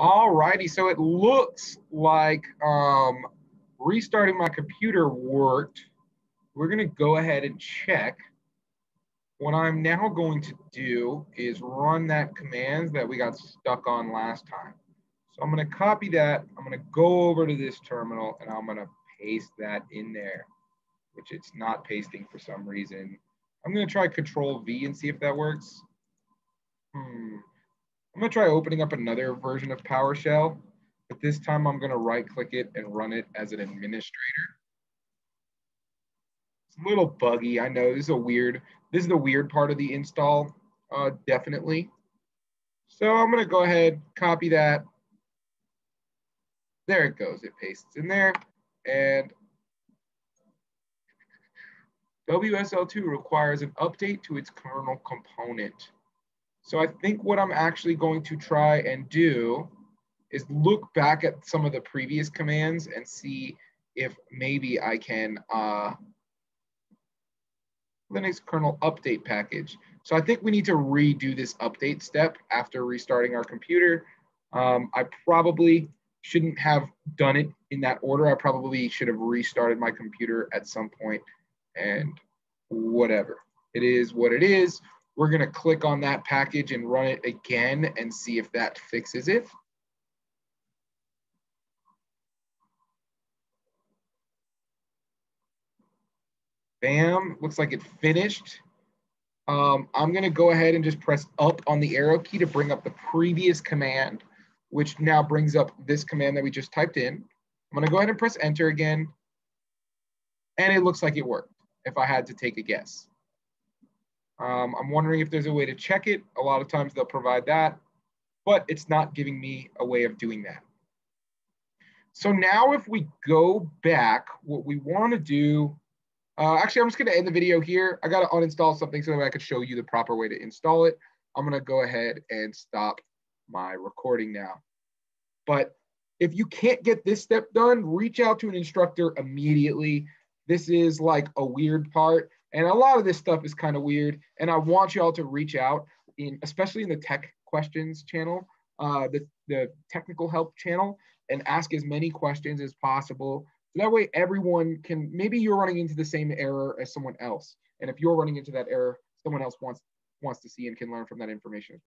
All righty, so it looks like um, restarting my computer worked. We're gonna go ahead and check. What I'm now going to do is run that command that we got stuck on last time. So I'm gonna copy that, I'm gonna go over to this terminal and I'm gonna paste that in there, which it's not pasting for some reason. I'm gonna try control V and see if that works. Hmm. I'm gonna try opening up another version of PowerShell, but this time I'm gonna right click it and run it as an administrator. It's a little buggy, I know, this is a weird, this is the weird part of the install, uh, definitely. So I'm gonna go ahead, copy that. There it goes, it pastes in there. And WSL2 requires an update to its kernel component. So I think what I'm actually going to try and do is look back at some of the previous commands and see if maybe I can uh, Linux kernel update package. So I think we need to redo this update step after restarting our computer. Um, I probably shouldn't have done it in that order. I probably should have restarted my computer at some point and whatever. It is what it is. We're gonna click on that package and run it again and see if that fixes it. Bam, looks like it finished. Um, I'm gonna go ahead and just press up on the arrow key to bring up the previous command, which now brings up this command that we just typed in. I'm gonna go ahead and press enter again. And it looks like it worked, if I had to take a guess. Um, I'm wondering if there's a way to check it. A lot of times they'll provide that, but it's not giving me a way of doing that. So now if we go back, what we want to do, uh, actually, I'm just going to end the video here. I got to uninstall something so that I could show you the proper way to install it. I'm going to go ahead and stop my recording now. But if you can't get this step done, reach out to an instructor immediately. This is like a weird part. And a lot of this stuff is kind of weird. And I want you all to reach out in, especially in the tech questions channel, uh, the, the technical help channel, and ask as many questions as possible. So that way everyone can, maybe you're running into the same error as someone else. And if you're running into that error, someone else wants wants to see and can learn from that information.